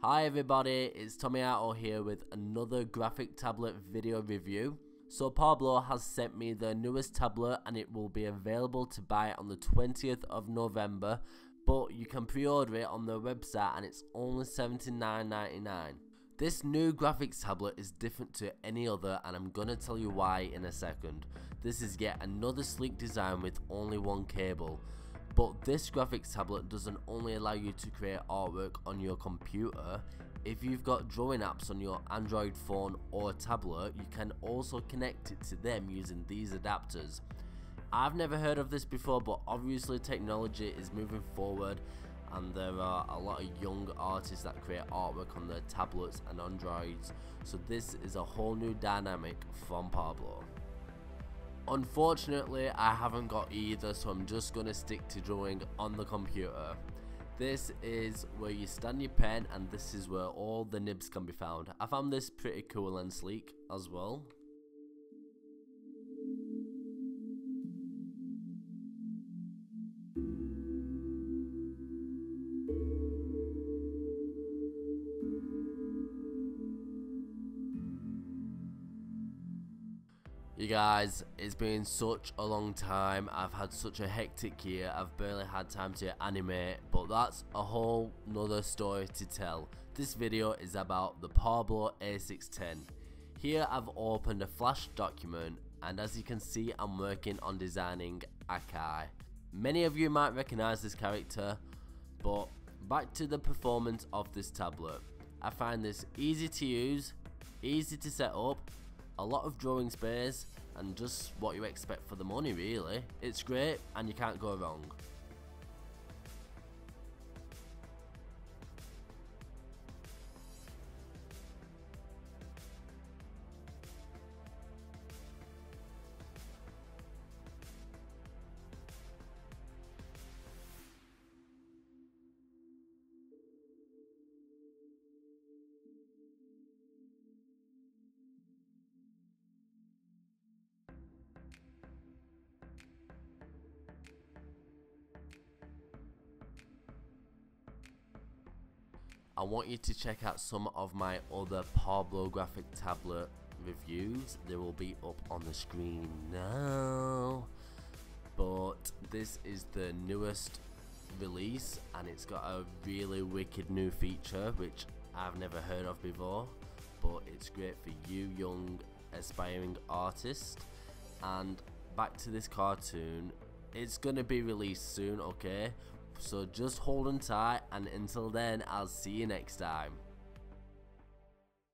Hi everybody, it's Tomiatoe here with another graphic tablet video review. So Parblo has sent me the newest tablet and it will be available to buy on the 20th of November but you can pre-order it on their website and it's only $79.99. This new graphics tablet is different to any other and I'm gonna tell you why in a second. This is yet another sleek design with only one cable. But this graphics tablet doesn't only allow you to create artwork on your computer, if you've got drawing apps on your Android phone or tablet, you can also connect it to them using these adapters. I've never heard of this before, but obviously technology is moving forward and there are a lot of young artists that create artwork on their tablets and androids so this is a whole new dynamic from Parblo. Unfortunately I haven't got either so I'm just gonna stick to drawing on the computer. This is where you stand your pen and this is where all the nibs can be found. I found this pretty cool and sleek as well. You guys, it's been such a long time. I've had such a hectic year. I've barely had time to animate, but that's a whole nother story to tell. This video is about the Parblo A610. Here I've opened a flash document and as you can see I'm working on designing Akai. Many of you might recognize this character, but back to the performance of this tablet. I find this easy to use, easy to set up, a lot of drawing space and just what you expect for the money really. It's great and you can't go wrong. I want you to check out some of my other Parblo graphic tablet reviews. They will be up on the screen now. But this is the newest release and it's got a really wicked new feature which I've never heard of before. But it's great for you young aspiring artists. And back to this cartoon. It's gonna be released soon, okay? So just hold on tight and until then I'll see you next time.